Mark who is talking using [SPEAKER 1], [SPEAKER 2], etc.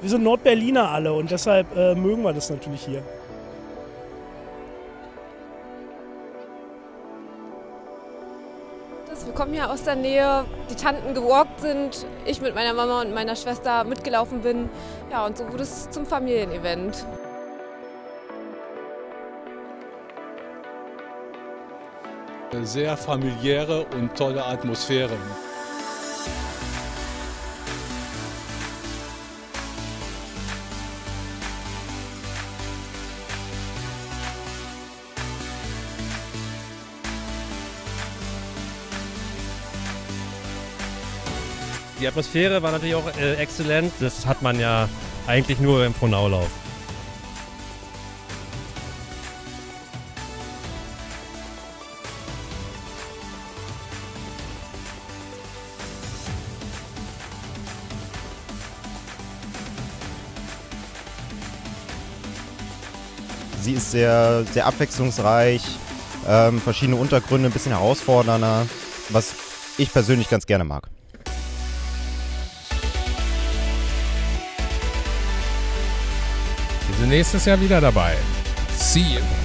[SPEAKER 1] wir sind Nordberliner alle und deshalb äh, mögen wir das natürlich hier.
[SPEAKER 2] Wir kommen hier aus der Nähe, die Tanten gewalkt sind, ich mit meiner Mama und meiner Schwester mitgelaufen bin. Ja, und so wurde es zum Familienevent.
[SPEAKER 3] Eine sehr familiäre und tolle Atmosphäre.
[SPEAKER 4] Die Atmosphäre war natürlich auch äh, exzellent. Das hat man ja eigentlich nur im Frohnaulauf.
[SPEAKER 5] Sie ist sehr, sehr abwechslungsreich, ähm, verschiedene Untergründe, ein bisschen herausfordernder, was ich persönlich ganz gerne mag.
[SPEAKER 6] Sind nächstes Jahr wieder dabei. See you.